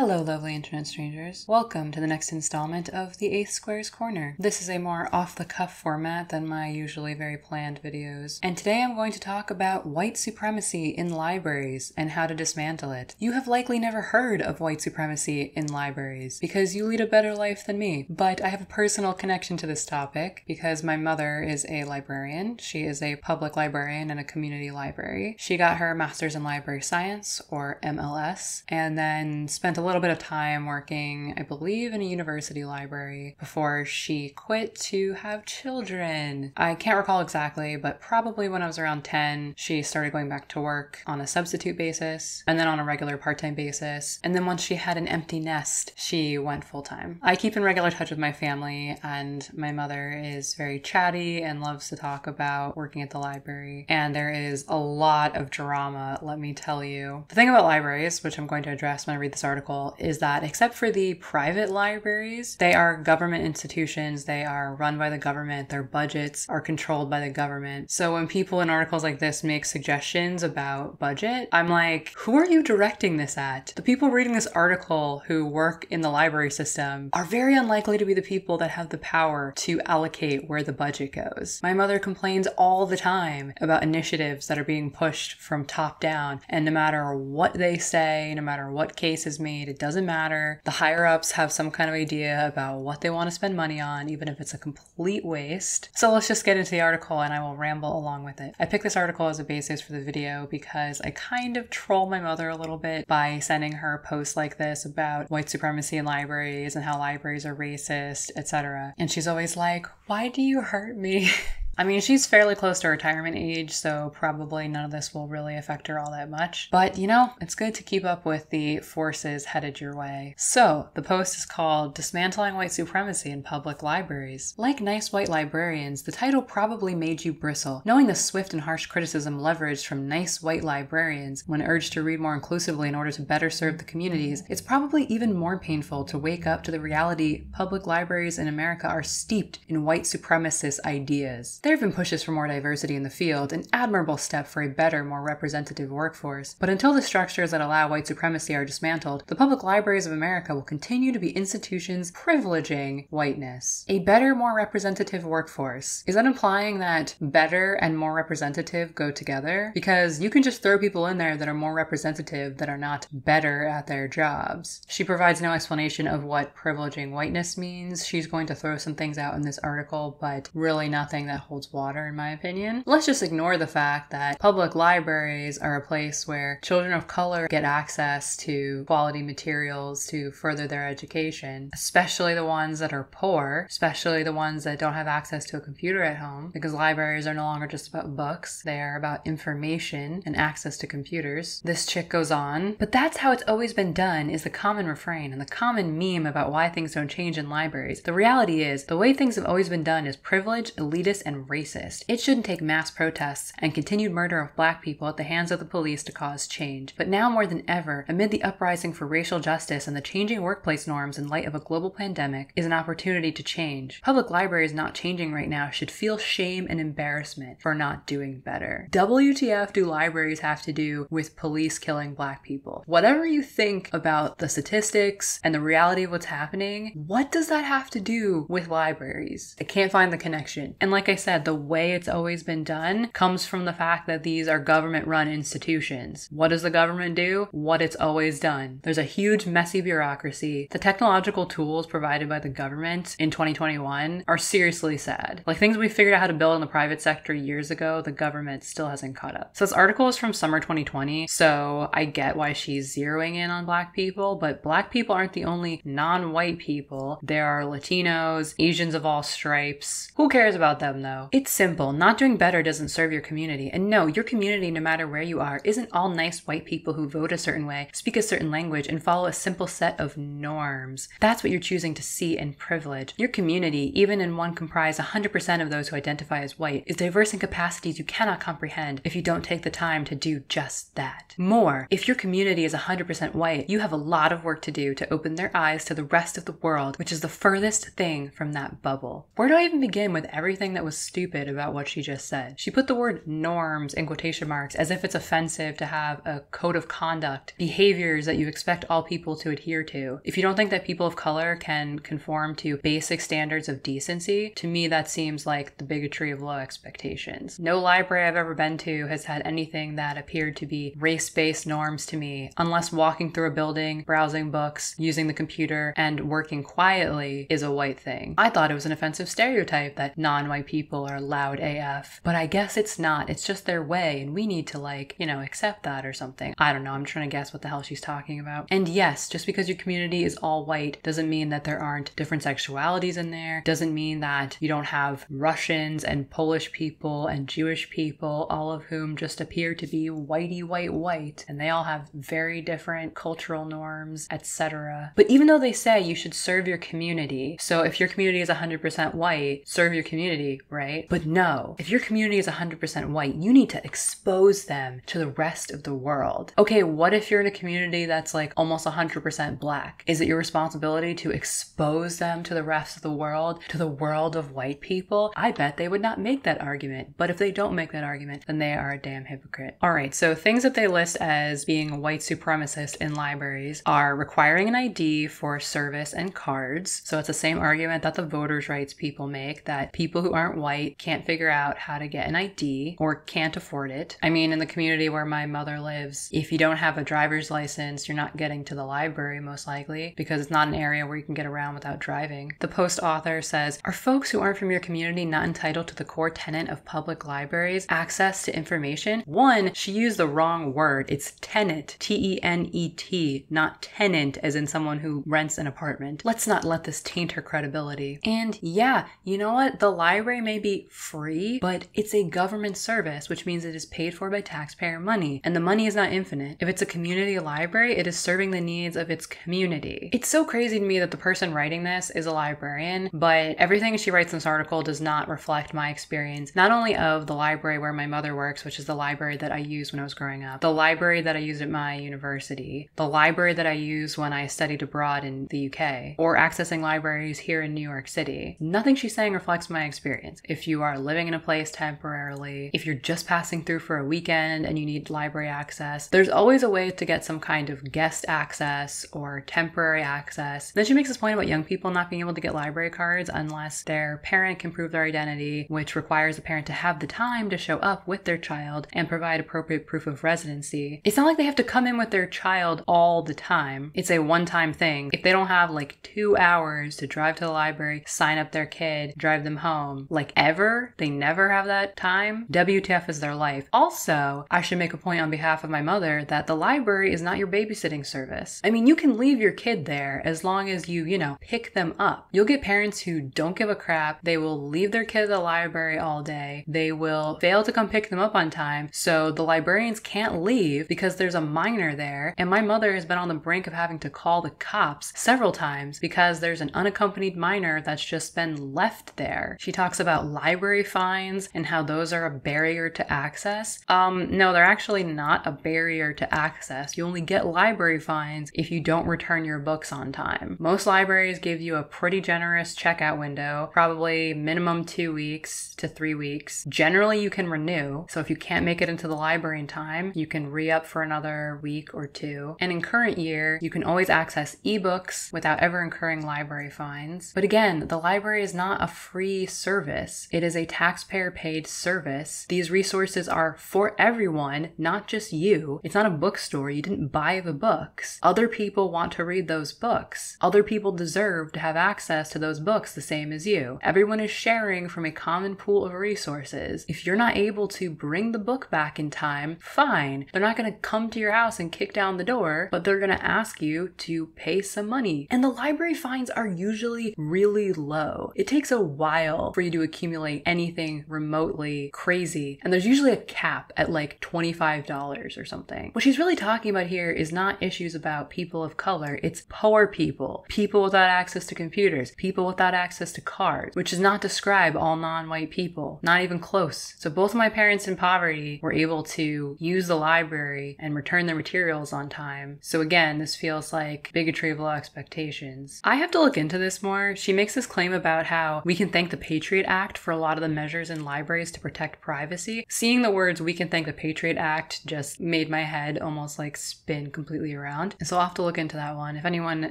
Hello, lovely internet strangers. Welcome to the next installment of the Eighth Square's Corner. This is a more off the cuff format than my usually very planned videos, and today I'm going to talk about white supremacy in libraries and how to dismantle it. You have likely never heard of white supremacy in libraries because you lead a better life than me, but I have a personal connection to this topic because my mother is a librarian. She is a public librarian in a community library. She got her master's in library science, or MLS, and then spent a little bit of time working, I believe, in a university library before she quit to have children. I can't recall exactly, but probably when I was around 10, she started going back to work on a substitute basis and then on a regular part time basis. And then once she had an empty nest, she went full time. I keep in regular touch with my family, and my mother is very chatty and loves to talk about working at the library. And there is a lot of drama, let me tell you. The thing about libraries, which I'm going to address when I read this article, article is that except for the private libraries, they are government institutions, they are run by the government, their budgets are controlled by the government. So when people in articles like this make suggestions about budget, I'm like, who are you directing this at? The people reading this article who work in the library system are very unlikely to be the people that have the power to allocate where the budget goes. My mother complains all the time about initiatives that are being pushed from top down, and no matter what they say, no matter what case is made, made. It doesn't matter. The higher ups have some kind of idea about what they want to spend money on, even if it's a complete waste. So let's just get into the article and I will ramble along with it. I picked this article as a basis for the video because I kind of troll my mother a little bit by sending her a post like this about white supremacy in libraries and how libraries are racist, etc. And she's always like, Why do you hurt me? I mean, she's fairly close to retirement age, so probably none of this will really affect her all that much. But you know, it's good to keep up with the forces headed your way. So, the post is called Dismantling White Supremacy in Public Libraries. Like nice white librarians, the title probably made you bristle. Knowing the swift and harsh criticism leveraged from nice white librarians when urged to read more inclusively in order to better serve the communities, it's probably even more painful to wake up to the reality public libraries in America are steeped in white supremacist ideas. There have been pushes for more diversity in the field, an admirable step for a better, more representative workforce. But until the structures that allow white supremacy are dismantled, the public libraries of America will continue to be institutions privileging whiteness. A better, more representative workforce. Is that implying that better and more representative go together? Because you can just throw people in there that are more representative that are not better at their jobs. She provides no explanation of what privileging whiteness means. She's going to throw some things out in this article, but really nothing that holds holds water, in my opinion. Let's just ignore the fact that public libraries are a place where children of color get access to quality materials to further their education, especially the ones that are poor, especially the ones that don't have access to a computer at home, because libraries are no longer just about books, they are about information and access to computers. This chick goes on, but that's how it's always been done, is the common refrain and the common meme about why things don't change in libraries. The reality is, the way things have always been done is privileged, elitist, and racist. It shouldn't take mass protests and continued murder of black people at the hands of the police to cause change. But now more than ever, amid the uprising for racial justice and the changing workplace norms in light of a global pandemic, is an opportunity to change. Public libraries not changing right now should feel shame and embarrassment for not doing better. WTF do libraries have to do with police killing black people? Whatever you think about the statistics and the reality of what's happening, what does that have to do with libraries? I can't find the connection. And like I said, said, the way it's always been done comes from the fact that these are government run institutions. What does the government do? What it's always done. There's a huge, messy bureaucracy. The technological tools provided by the government in 2021 are seriously sad. Like things we figured out how to build in the private sector years ago, the government still hasn't caught up. So this article is from summer 2020, so I get why she's zeroing in on black people, but black people aren't the only non white people. There are Latinos, Asians of all stripes. Who cares about them though? It's simple. Not doing better doesn't serve your community. And no, your community, no matter where you are, isn't all nice white people who vote a certain way, speak a certain language, and follow a simple set of norms. That's what you're choosing to see and privilege. Your community, even in one comprised 100% of those who identify as white, is diverse in capacities you cannot comprehend if you don't take the time to do just that. More, if your community is 100% white, you have a lot of work to do to open their eyes to the rest of the world, which is the furthest thing from that bubble. Where do I even begin with everything that was stupid about what she just said. She put the word norms in quotation marks as if it's offensive to have a code of conduct, behaviors that you expect all people to adhere to. If you don't think that people of color can conform to basic standards of decency, to me that seems like the bigotry of low expectations. No library I've ever been to has had anything that appeared to be race based norms to me, unless walking through a building, browsing books, using the computer, and working quietly is a white thing. I thought it was an offensive stereotype that non white people are loud AF, but I guess it's not. It's just their way, and we need to, like, you know, accept that or something. I don't know. I'm trying to guess what the hell she's talking about. And yes, just because your community is all white doesn't mean that there aren't different sexualities in there, doesn't mean that you don't have Russians and Polish people and Jewish people, all of whom just appear to be whitey white white, and they all have very different cultural norms, etc. But even though they say you should serve your community, so if your community is 100% white, serve your community, right? But no, if your community is 100% white, you need to expose them to the rest of the world. Okay, what if you're in a community that's like almost 100% black? Is it your responsibility to expose them to the rest of the world, to the world of white people? I bet they would not make that argument. But if they don't make that argument, then they are a damn hypocrite. All right, so things that they list as being white supremacist in libraries are requiring an ID for service and cards. So it's the same argument that the voters' rights people make that people who aren't white can't figure out how to get an ID or can't afford it. I mean, in the community where my mother lives, if you don't have a driver's license, you're not getting to the library most likely because it's not an area where you can get around without driving. The post author says, Are folks who aren't from your community not entitled to the core tenet of public libraries, access to information? One, she used the wrong word. It's tenant, T E N E T, not tenant, as in someone who rents an apartment. Let's not let this taint her credibility. And yeah, you know what? The library may be free, but it's a government service, which means it is paid for by taxpayer money. And the money is not infinite. If it's a community library, it is serving the needs of its community. It's so crazy to me that the person writing this is a librarian, but everything she writes in this article does not reflect my experience, not only of the library where my mother works, which is the library that I used when I was growing up, the library that I used at my university, the library that I used when I studied abroad in the UK, or accessing libraries here in New York City. Nothing she's saying reflects my experience. If you are living in a place temporarily, if you're just passing through for a weekend and you need library access, there's always a way to get some kind of guest access or temporary access. Then she makes this point about young people not being able to get library cards unless their parent can prove their identity, which requires the parent to have the time to show up with their child and provide appropriate proof of residency. It's not like they have to come in with their child all the time. It's a one time thing. If they don't have like two hours to drive to the library, sign up their kid, drive them home, like ever, they never have that time. WTF is their life. Also, I should make a point on behalf of my mother that the library is not your babysitting service. I mean, you can leave your kid there as long as you, you know, pick them up. You'll get parents who don't give a crap. They will leave their kid at the library all day. They will fail to come pick them up on time. So the librarians can't leave because there's a minor there. And my mother has been on the brink of having to call the cops several times because there's an unaccompanied minor that's just been left there. She talks about library fines and how those are a barrier to access. Um, no, they're actually not a barrier to access. You only get library fines if you don't return your books on time. Most libraries give you a pretty generous checkout window, probably minimum two weeks to three weeks. Generally, you can renew. So if you can't make it into the library in time, you can re up for another week or two. And in current year, you can always access ebooks without ever incurring library fines. But again, the library is not a free service, it is a taxpayer paid service. These resources are for everyone, not just you. It's not a bookstore. You didn't buy the books. Other people want to read those books. Other people deserve to have access to those books the same as you. Everyone is sharing from a common pool of resources. If you're not able to bring the book back in time, fine. They're not going to come to your house and kick down the door, but they're going to ask you to pay some money. And the library fines are usually really low. It takes a while for you to accumulate anything remotely crazy, and there's usually a cap at like $25 or something. What she's really talking about here is not issues about people of color, it's poor people, people without access to computers, people without access to cars, which does not describe all non white people, not even close. So both of my parents in poverty were able to use the library and return their materials on time. So again, this feels like bigotry of low expectations. I have to look into this more. She makes this claim about how we can thank the Patriot Act For a lot of the measures in libraries to protect privacy. Seeing the words We Can Thank the Patriot Act just made my head almost like spin completely around. So I'll have to look into that one. If anyone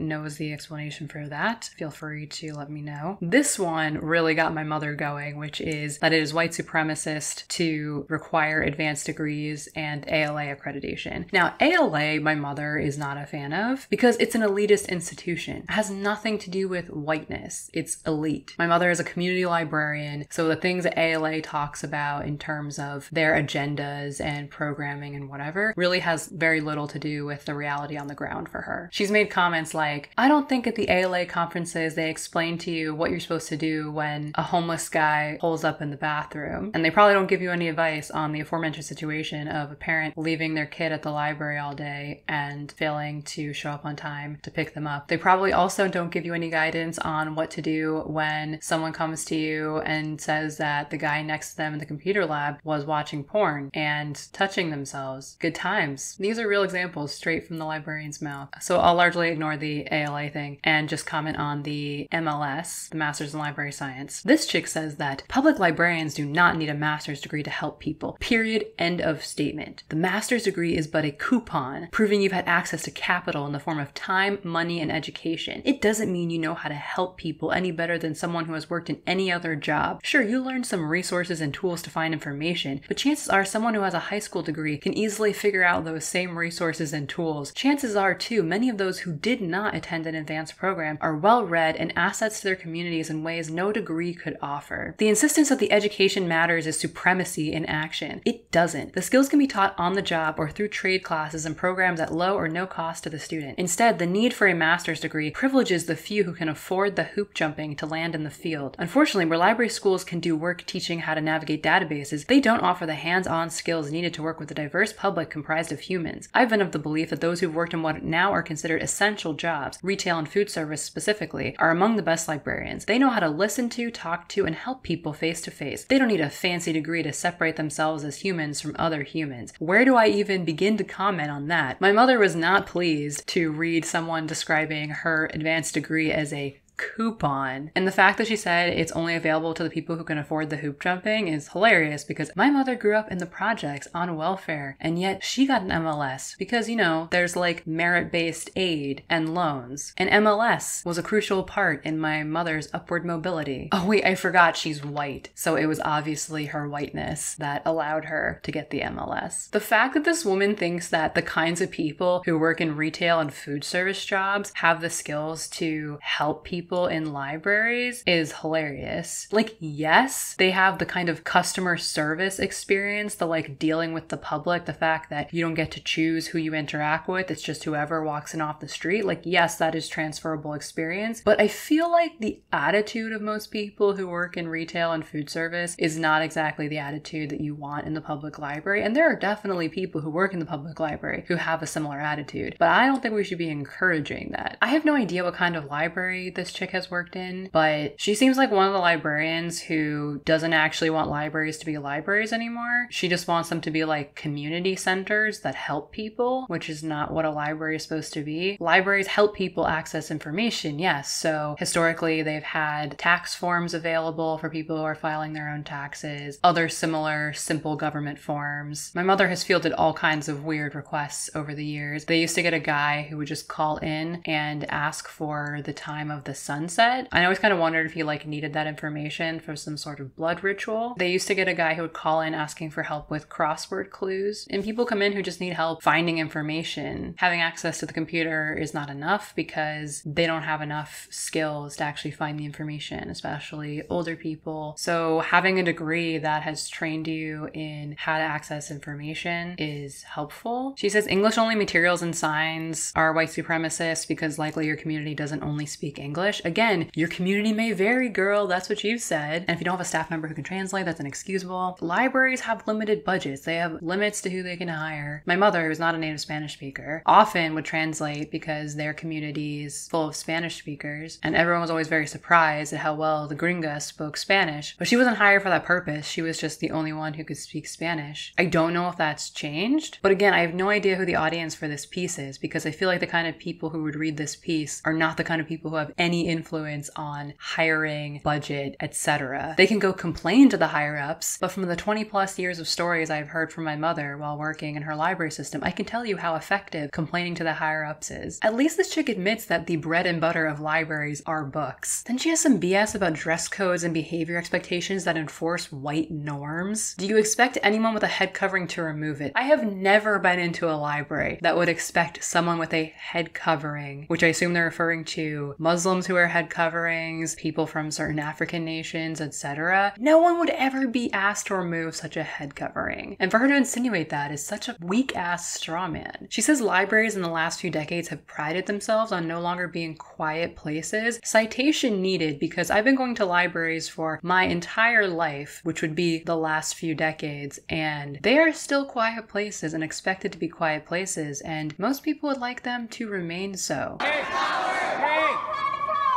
knows the explanation for that, feel free to let me know. This one really got my mother going, which is that it is white supremacist to require advanced degrees and ALA accreditation. Now, ALA, my mother is not a fan of because it's an elitist institution. It has nothing to do with whiteness. It's elite. My mother is a community librarian, so the things that ALA talks about in terms of their agendas and programming and whatever really has very little to do with the reality on the ground for her. She's made comments like, I don't think at the ALA conferences they explain to you what you're supposed to do when a homeless guy pulls up in the bathroom. And they probably don't give you any advice on the aforementioned situation of a parent leaving their kid at the library all day and failing to show up on time to pick them up. They probably also don't give you any guidance on what to do when someone comes to you and says that the guy next to them in the computer lab was watching porn and touching themselves. Good times. These are real examples straight from the librarian's mouth. So I'll largely ignore the ALA thing and just comment on the MLS, the Masters in Library Science. This chick says that public librarians do not need a master's degree to help people. Period. End of statement. The master's degree is but a coupon, proving you've had access to capital in the form of time, money, and education. It doesn't mean you know how to help people any better than someone who has worked in any other job. Sure, you learned some resources and tools to find information, but chances are someone who has a high school degree can easily figure out those same resources and tools. Chances are, too, many of those who did not attend an advanced program are well read and assets to their communities in ways no degree could offer. The insistence that the education matters is supremacy in action. It doesn't. The skills can be taught on the job or through trade classes and programs at low or no cost to the student. Instead, the need for a master's degree privileges the few who can afford the hoop jumping to land in the field. Unfortunately, where library schools can do work teaching how to navigate databases, they don't offer the hands on skills needed to work with a diverse public comprised of humans. I've been of the belief that those who've worked in what now are considered essential jobs, retail and food service specifically, are among the best librarians. They know how to listen to, talk to, and help people face to face. They don't need a fancy degree to separate themselves as humans from other humans. Where do I even begin to comment on that? My mother was not pleased to read someone describing her advanced degree as a coupon. And the fact that she said it's only available to the people who can afford the hoop jumping is hilarious because my mother grew up in the projects on welfare and yet she got an MLS because, you know, there's like merit based aid and loans. And MLS was a crucial part in my mother's upward mobility. Oh, wait, I forgot she's white. So it was obviously her whiteness that allowed her to get the MLS. The fact that this woman thinks that the kinds of people who work in retail and food service jobs have the skills to help people people in libraries is hilarious. Like, yes, they have the kind of customer service experience, the like dealing with the public, the fact that you don't get to choose who you interact with, it's just whoever walks in off the street. Like, yes, that is transferable experience. But I feel like the attitude of most people who work in retail and food service is not exactly the attitude that you want in the public library. And there are definitely people who work in the public library who have a similar attitude. But I don't think we should be encouraging that. I have no idea what kind of library this chick has worked in, but she seems like one of the librarians who doesn't actually want libraries to be libraries anymore. She just wants them to be like community centers that help people, which is not what a library is supposed to be. Libraries help people access information, yes. So historically, they've had tax forms available for people who are filing their own taxes, other similar simple government forms. My mother has fielded all kinds of weird requests over the years. They used to get a guy who would just call in and ask for the time of the sunset. I always kind of wondered if he like needed that information for some sort of blood ritual. They used to get a guy who would call in asking for help with crossword clues, and people come in who just need help finding information. Having access to the computer is not enough because they don't have enough skills to actually find the information, especially older people. So having a degree that has trained you in how to access information is helpful. She says English only materials and signs are white supremacist because likely your community doesn't only speak English Again, your community may vary, girl. That's what you've said. And if you don't have a staff member who can translate, that's inexcusable. Libraries have limited budgets, they have limits to who they can hire. My mother, who's not a native Spanish speaker, often would translate because their community is full of Spanish speakers. And everyone was always very surprised at how well the gringa spoke Spanish. But she wasn't hired for that purpose. She was just the only one who could speak Spanish. I don't know if that's changed. But again, I have no idea who the audience for this piece is because I feel like the kind of people who would read this piece are not the kind of people who have any influence on hiring, budget, etc. They can go complain to the higher ups, but from the 20 plus years of stories I've heard from my mother while working in her library system, I can tell you how effective complaining to the higher ups is. At least this chick admits that the bread and butter of libraries are books. Then she has some BS about dress codes and behavior expectations that enforce white norms. Do you expect anyone with a head covering to remove it? I have never been into a library that would expect someone with a head covering, which I assume they're referring to Muslims who wear head coverings, people from certain African nations, etc. No one would ever be asked to remove such a head covering. And for her to insinuate that is such a weak ass straw man. She says libraries in the last few decades have prided themselves on no longer being quiet places. Citation needed because I've been going to libraries for my entire life, which would be the last few decades, and they are still quiet places and expected to be quiet places, and most people would like them to remain so. Hey!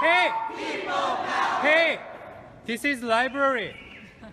Hey! Hey! This is library.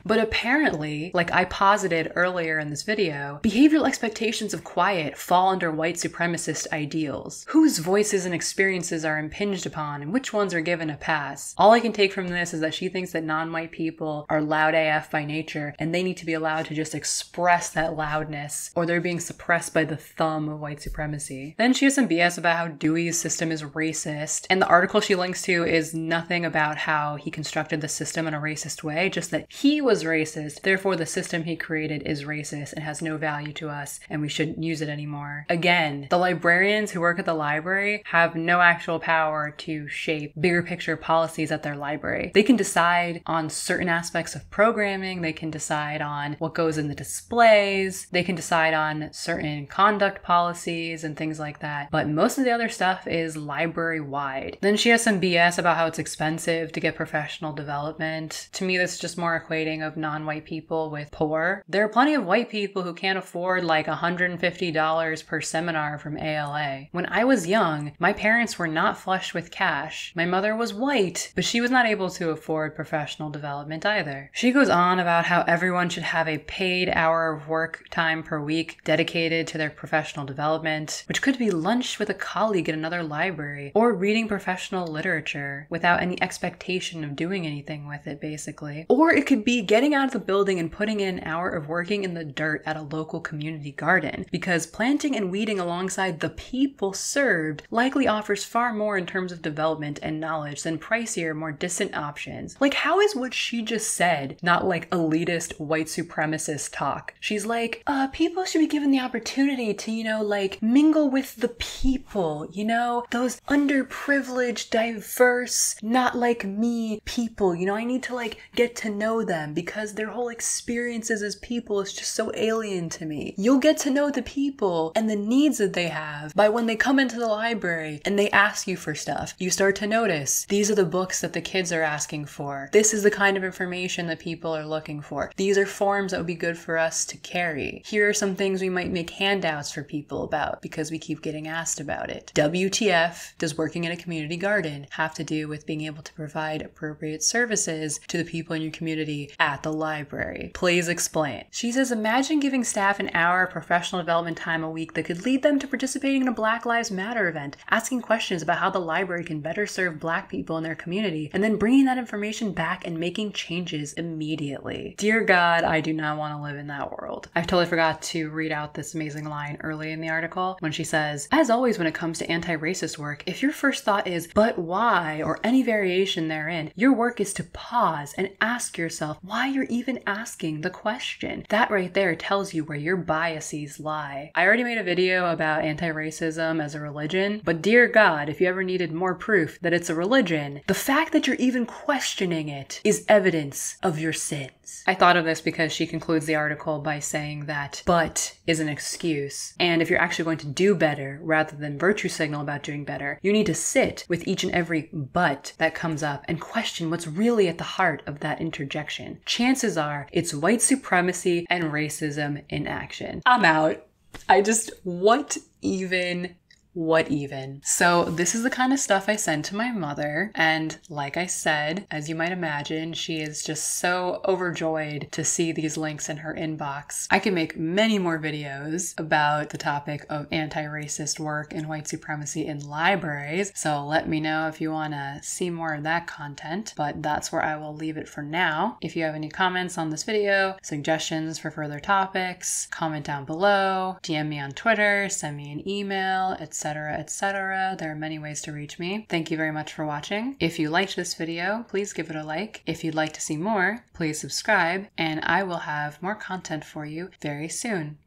But apparently, like I posited earlier in this video, behavioral expectations of quiet fall under white supremacist ideals. Whose voices and experiences are impinged upon and which ones are given a pass? All I can take from this is that she thinks that non white people are loud AF by nature and they need to be allowed to just express that loudness or they're being suppressed by the thumb of white supremacy. Then she has some BS about how Dewey's system is racist, and the article she links to is nothing about how he constructed the system in a racist way, just that he was was racist, therefore the system he created is racist and has no value to us and we shouldn't use it anymore. Again, the librarians who work at the library have no actual power to shape bigger picture policies at their library. They can decide on certain aspects of programming, they can decide on what goes in the displays, they can decide on certain conduct policies and things like that, but most of the other stuff is library wide. Then she has some BS about how it's expensive to get professional development. To me, that's just more of non white people with poor. There are plenty of white people who can't afford like $150 per seminar from ALA. When I was young, my parents were not flush with cash. My mother was white, but she was not able to afford professional development either. She goes on about how everyone should have a paid hour of work time per week dedicated to their professional development, which could be lunch with a colleague at another library or reading professional literature without any expectation of doing anything with it, basically. Or it could be getting out of the building and putting in an hour of working in the dirt at a local community garden, because planting and weeding alongside the people served likely offers far more in terms of development and knowledge than pricier, more distant options. Like, how is what she just said not like elitist white supremacist talk? She's like, uh, people should be given the opportunity to, you know, like mingle with the people, you know, those underprivileged, diverse, not like me people, you know, I need to like get to know them because their whole experiences as people is just so alien to me. You'll get to know the people and the needs that they have by when they come into the library and they ask you for stuff. You start to notice these are the books that the kids are asking for. This is the kind of information that people are looking for. These are forms that would be good for us to carry. Here are some things we might make handouts for people about because we keep getting asked about it. WTF does working in a community garden have to do with being able to provide appropriate services to the people in your community at the library. Please explain. She says, Imagine giving staff an hour of professional development time a week that could lead them to participating in a Black Lives Matter event, asking questions about how the library can better serve Black people in their community, and then bringing that information back and making changes immediately. Dear God, I do not want to live in that world. I totally forgot to read out this amazing line early in the article when she says, As always, when it comes to anti racist work, if your first thought is, but why, or any variation therein, your work is to pause and ask yourself why you're even asking the question. That right there tells you where your biases lie. I already made a video about anti racism as a religion, but dear God, if you ever needed more proof that it's a religion, the fact that you're even questioning it is evidence of your sins. I thought of this because she concludes the article by saying that but is an excuse. And if you're actually going to do better rather than virtue signal about doing better, you need to sit with each and every but that comes up and question what's really at the heart of that interjection. Chances are it's white supremacy and racism in action. I'm out. I just, what even What even? So, this is the kind of stuff I send to my mother. And like I said, as you might imagine, she is just so overjoyed to see these links in her inbox. I can make many more videos about the topic of anti racist work and white supremacy in libraries. So, let me know if you want to see more of that content. But that's where I will leave it for now. If you have any comments on this video, suggestions for further topics, comment down below, DM me on Twitter, send me an email, etc., etc. There are many ways to reach me. Thank you very much for watching. If you liked this video, please give it a like. If you'd like to see more, please subscribe, and I will have more content for you very soon.